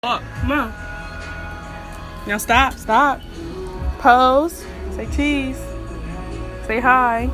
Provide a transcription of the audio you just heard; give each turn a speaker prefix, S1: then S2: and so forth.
S1: Come on. Now stop, stop. Pose. Say cheese. Say hi.